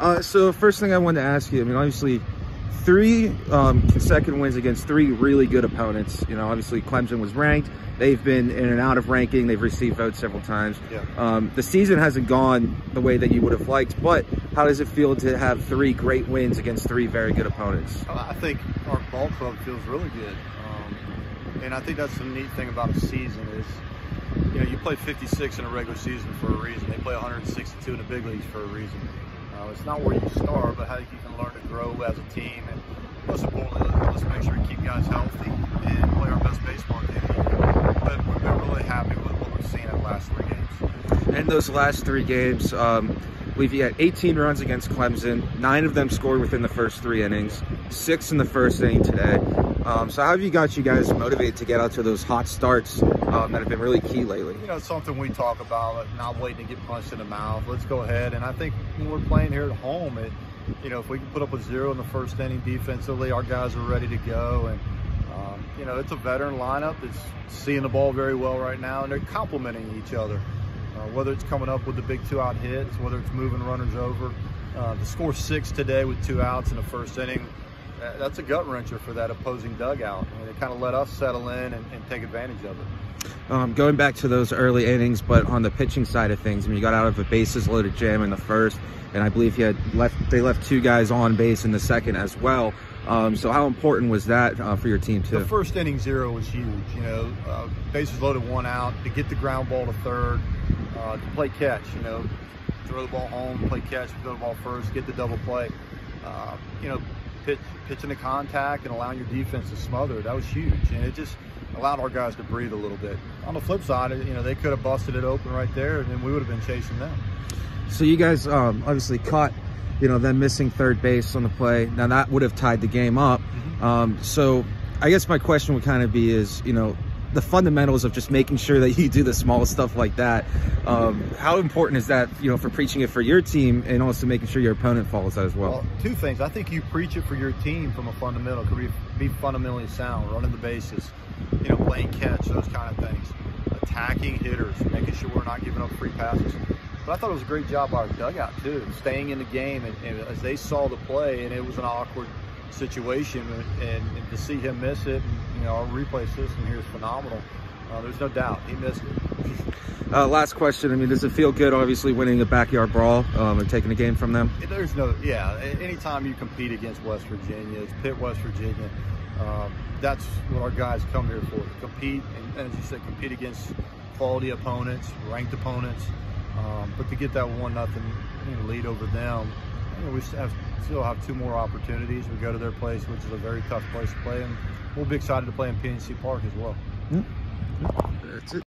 Uh, so first thing I wanted to ask you, I mean, obviously three um, consecutive wins against three really good opponents. You know, obviously Clemson was ranked. They've been in and out of ranking. They've received votes several times. Yeah. Um, the season hasn't gone the way that you would have liked, but how does it feel to have three great wins against three very good opponents? I think our ball club feels really good. Um, and I think that's the neat thing about a season is, you know, you play 56 in a regular season for a reason. They play 162 in the big leagues for a reason. Uh, it's not where you start, but how you can learn to grow as a team. And most importantly, let's make sure we keep guys healthy and play our best baseball game. But we've been really happy with what we've seen in the last three games. In those last three games, um, we've had 18 runs against Clemson. Nine of them scored within the first three innings, six in the first inning today. Um, so how have you got you guys motivated to get out to those hot starts um, that have been really key lately? You know, it's something we talk about, not waiting to get punched in the mouth. Let's go ahead. And I think when we're playing here at home, it, you know, if we can put up a zero in the first inning defensively, our guys are ready to go. And, um, you know, it's a veteran lineup that's seeing the ball very well right now, and they're complementing each other. Uh, whether it's coming up with the big two-out hits, whether it's moving runners over. Uh, to score six today with two outs in the first inning, that's a gut wrencher for that opposing dugout. And it kind of let us settle in and, and take advantage of it. Um, going back to those early innings, but on the pitching side of things, I mean, you got out of a bases loaded jam in the first, and I believe you had left. They left two guys on base in the second as well. Um, so how important was that uh, for your team too? The first inning zero was huge. You know, uh, bases loaded, one out to get the ground ball to third, uh, to play catch. You know, throw the ball home, play catch, throw the ball first, get the double play. Uh, you know, pitch, pitching the contact and allowing your defense to smother. That was huge, and it just allowed our guys to breathe a little bit. On the flip side, you know, they could have busted it open right there, and then we would have been chasing them. So you guys um, obviously caught, you know, them missing third base on the play. Now that would have tied the game up. Mm -hmm. um, so I guess my question would kind of be is, you know, the fundamentals of just making sure that you do the small stuff like that. Um, how important is that, you know, for preaching it for your team and also making sure your opponent follows that as well? well two things. I think you preach it for your team from a fundamental, could be, be fundamentally sound, running the bases, you know, playing catch, those kind of things. Attacking hitters, making sure we're not giving up free passes. But I thought it was a great job by our dugout too, staying in the game and, and as they saw the play and it was an awkward situation and, and, to see him miss it, and, you know, our replay system here is phenomenal. Uh, there's no doubt he missed it. Uh, last question. I mean, does it feel good, obviously, winning a backyard brawl um, and taking a game from them? There's no, yeah. Anytime you compete against West Virginia, it's Pitt, West Virginia. Um, that's what our guys come here for: to compete, and, and, as you said, compete against quality opponents, ranked opponents. Um, but to get that one nothing you know, lead over them, you know, we have, still have two more opportunities. We go to their place, which is a very tough place to play, and we'll be excited to play in PNC Park as well. Yeah. That's it.